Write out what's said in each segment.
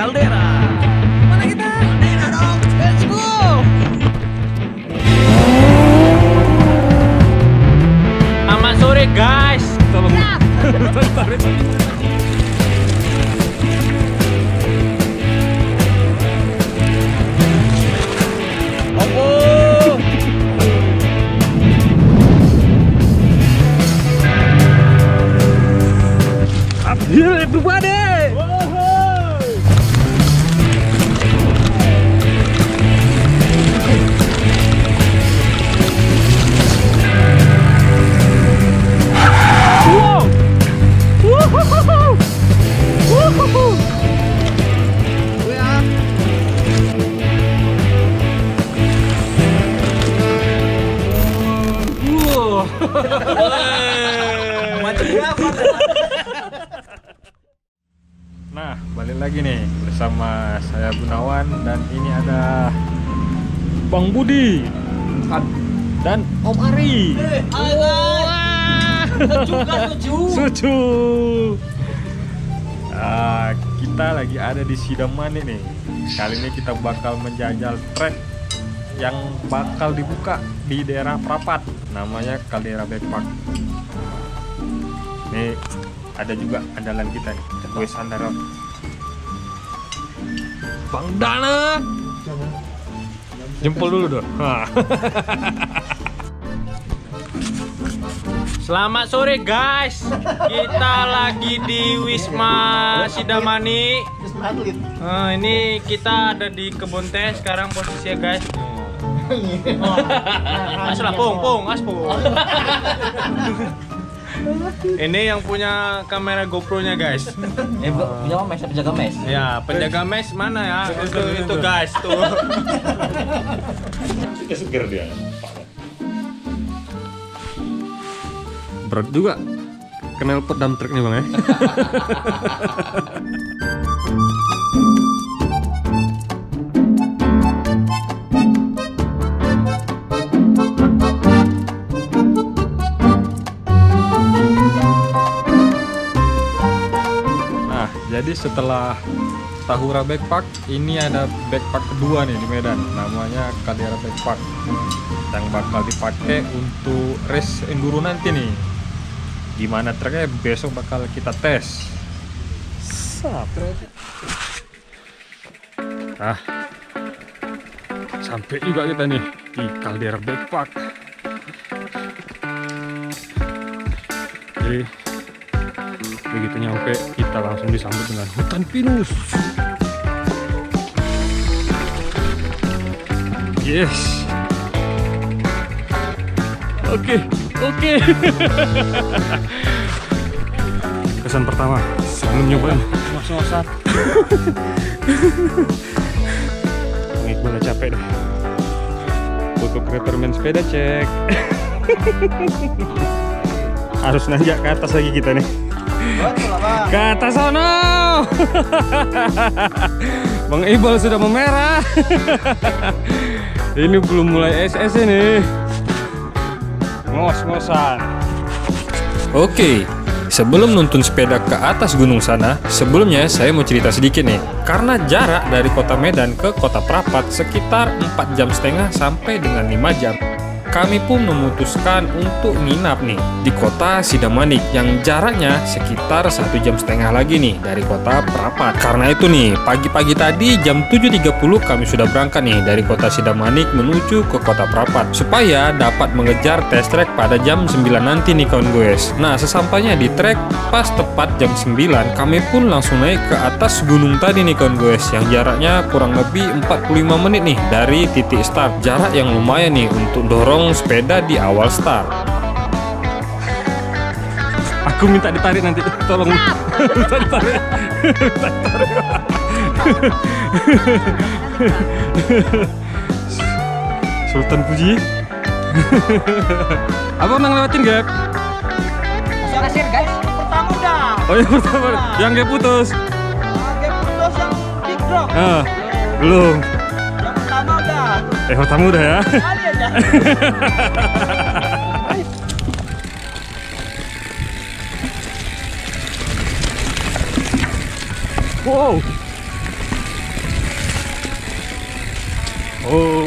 kaldera. Mana kita? Kaldera dong. Let's go. Selamat sore guys. Tolong. Here everybody. Nah, balik lagi nih bersama saya Gunawan dan ini ada Bang Budi dan Om Ari. Wah. Sucu. Ah, kita lagi ada di Sidamani nih. Kali ini kita bakal menjajal trek yang bakal dibuka di daerah Prapat, namanya Caldera Backpack. Nih ada juga andalan kita nih, kue. Bang Dana. Jempol dulu dong. Hah. Selamat sore guys. Kita lagi di Wisma Sidamani. Nah, ini kita ada di kebun teh sekarang posisinya guys. Oh. Aslah pung pung aspung. Ini yang punya kamera GoPro-nya guys. Eh, bu, punya apa mes? Penjaga mes? Ya, penjaga mes mana ya? Itu itu guys tuh. seger dia Berat juga. Kenal pot dump truck nih bang ya. setelah Tahura Backpack, ini ada backpack kedua nih di Medan, namanya Caldera Backpack yang bakal dipakai untuk race enduro nanti nih. Gimana treknya besok bakal kita tes. Sap. Ah, sampai juga kita nih di Caldera Backpack. Jadi begitu nyampe kita langsung disambut dengan hutan pinus. Yes. Oke oke. Kesan pertama sebelum nyobain ngos-ngosan Bang Iqbal udah capek deh untuk repairman sepeda cek. Harus nanjak ke atas lagi kita nih ke atas sono Bang Iqbal sudah memerah ini belum mulai SS ini ngos-ngosan Oke, sebelum nuntun sepeda ke atas gunung sana, sebelumnya saya mau cerita sedikit nih. Karena jarak dari kota Medan ke kota Prapat sekitar 4 jam setengah sampai dengan 5 jam. Kami pun memutuskan untuk nginap nih di kota Sidamanik yang jaraknya sekitar satu jam setengah lagi nih dari kota Prapat. Karena itu nih, pagi-pagi tadi jam 7.30 kami sudah berangkat nih dari kota Sidamanik menuju ke kota Prapat supaya dapat mengejar test track pada jam 9 nanti nih kawan guys. Nah, sesampainya di trek pas tepat jam 9, kami pun langsung naik ke atas gunung tadi nih kawan guys yang jaraknya kurang lebih 45 menit nih dari titik start. Jarak yang lumayan nih untuk dorong sepeda di awal start. Aku minta ditarik nanti, tolong. minta ditarik. minta ditarik. Sultan Puji. Apa pernah ngelewatin gap? Kasir guys, pertama udah. Oh yang pertama, yang gap putus. Game putus yang big drop. Ah, belum. Yang pertama udah. Eh pertama udah ya wow. Oh.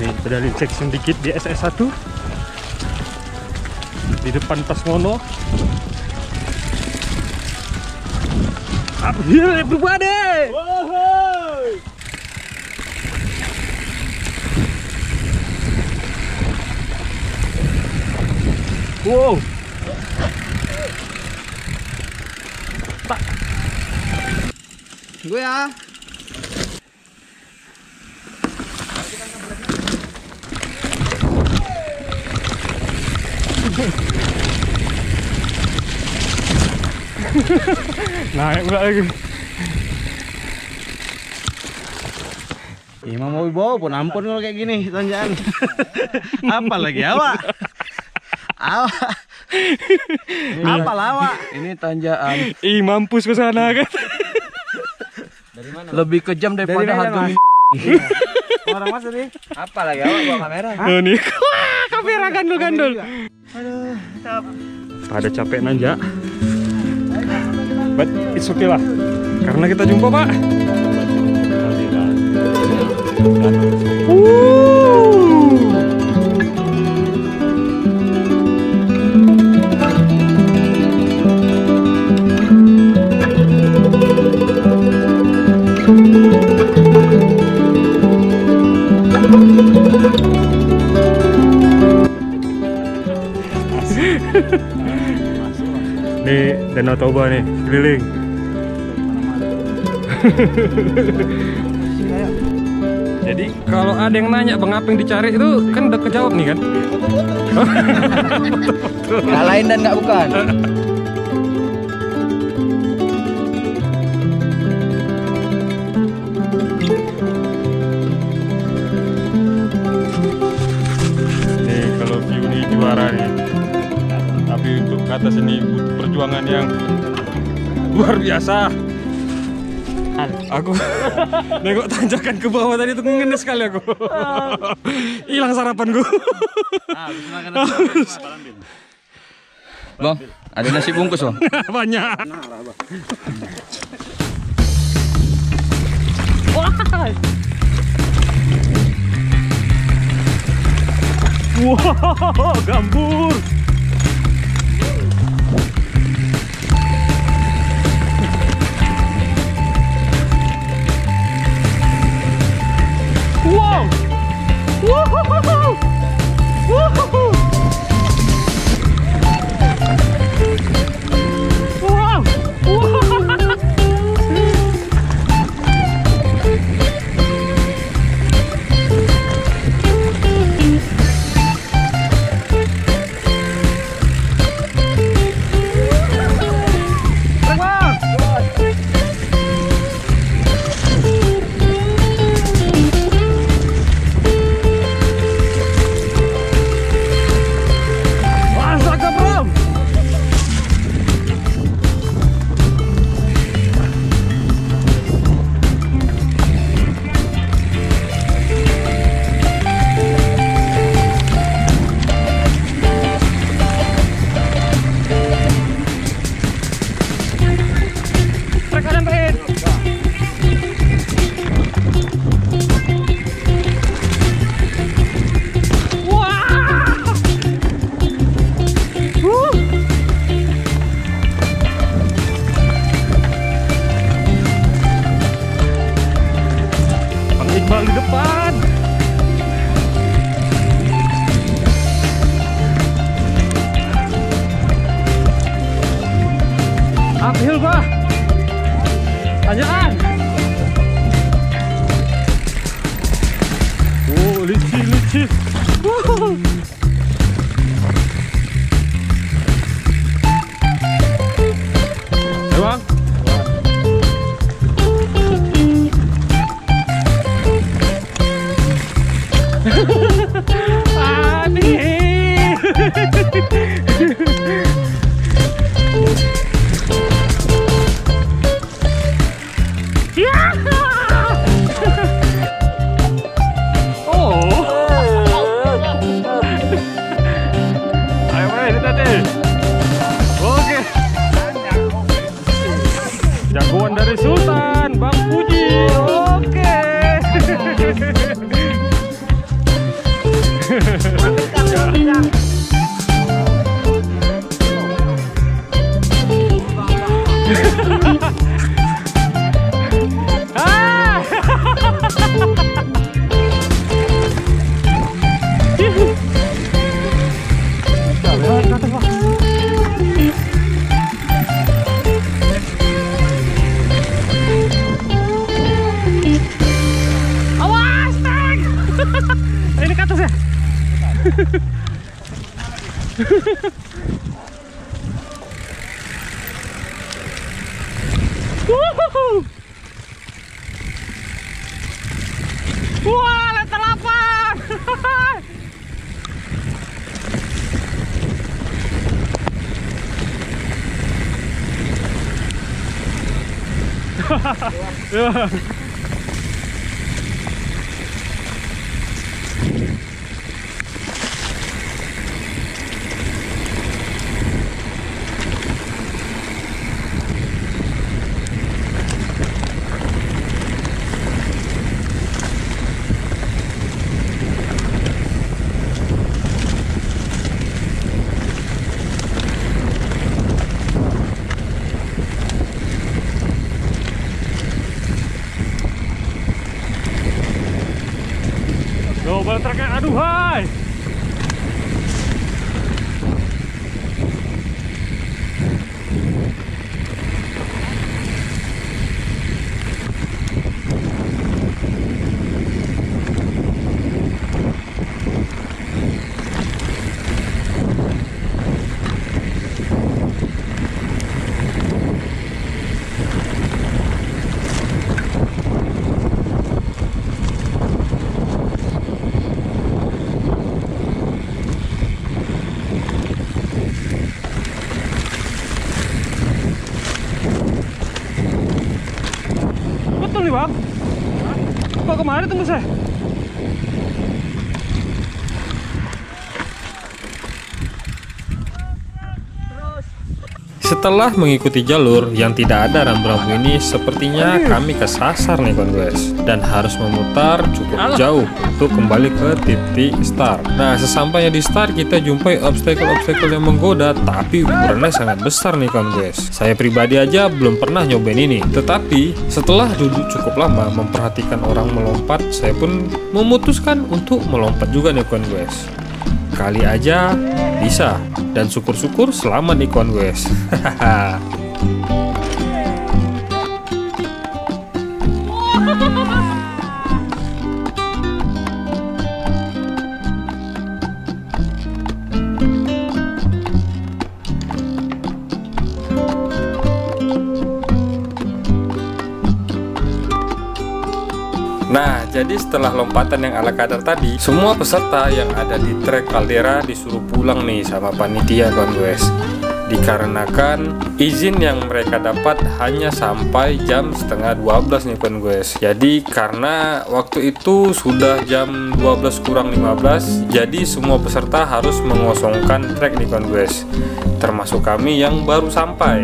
Nih, pedalin sedikit di SS1 di depan Tasmono Up here everybody! Wow! Gue ya. Naik pula lagi. Imam mau bawa pun ampun kalau kayak gini tanjakan. Apa lagi awak? Awak. Apa lawak? Ini tanjakan Ih, mampus ke sana kan. lebih kejam daripada Dari harga mana, min. Orang mas tadi. Apa lagi awak bawa kamera? Oh, nih. Wah, kamera gandul-gandul. Pada capek nanjak. But it's okay lah. Karena kita jumpa, Pak. Wuh. Nih Danau Toba nih, keliling. Jadi kalau ada yang nanya bang apa yang dicari itu kan udah kejawab nih kan? Gak lain dan gak bukan. Nih kalau view ini juara nih. Ke atas ini butuh perjuangan yang luar biasa. Aku nengok tanjakan ke bawah tadi tuh ngenes sekali aku. Hilang sarapanku. Bang, ada nasi bungkus bang. Banyak. Wow, gambur. Woohoo. Woohoo. 해야 될 야. 예. Nih bang. Kok kemarin tembus Setelah mengikuti jalur yang tidak ada rambu-rambu ini, sepertinya kami kesasar nih kawan guys dan harus memutar cukup jauh untuk kembali ke titik start. Nah, sesampainya di start kita jumpai obstacle-obstacle yang menggoda, tapi ukurannya sangat besar nih kawan guys. Saya pribadi aja belum pernah nyobain ini, tetapi setelah duduk cukup lama memperhatikan orang melompat, saya pun memutuskan untuk melompat juga nih kawan guys. Kali aja bisa dan syukur-syukur selamat nih kawan guys. Nah, jadi setelah lompatan yang ala kadar tadi, semua peserta yang ada di trek kaldera disuruh pulang nih sama panitia guys. Dikarenakan izin yang mereka dapat hanya sampai jam setengah 12 nih kawan guys. Jadi karena waktu itu sudah jam 12 kurang 15, jadi semua peserta harus mengosongkan trek nih kawan guys. Termasuk kami yang baru sampai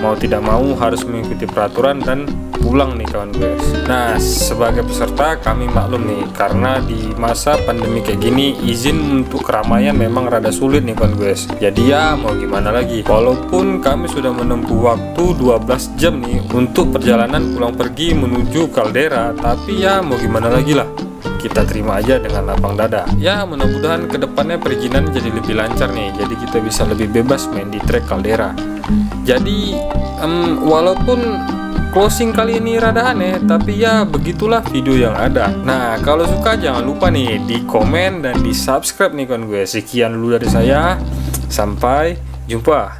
mau tidak mau harus mengikuti peraturan dan pulang nih kawan guys. Nah sebagai peserta kami maklum nih karena di masa pandemi kayak gini izin untuk keramaian memang rada sulit nih kawan guys. Jadi ya mau gimana lagi? Walaupun kami sudah menempuh waktu 12 jam nih untuk perjalanan pulang pergi menuju kaldera tapi ya mau gimana lagi lah? Kita terima aja dengan lapang dada. Ya mudah-mudahan ke depannya perizinan jadi lebih lancar nih jadi kita bisa lebih bebas main di trek kaldera jadi em, walaupun closing kali ini rada aneh tapi ya begitulah video yang ada. Nah kalau suka jangan lupa nih di komen dan di subscribe nih kan gue. Sekian dulu dari saya. Sampai jumpa